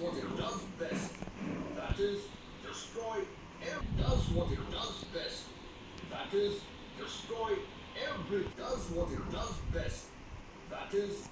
what it does best. That is, destroy. It does what it does best. That is, destroy every. Does what it does best. That is.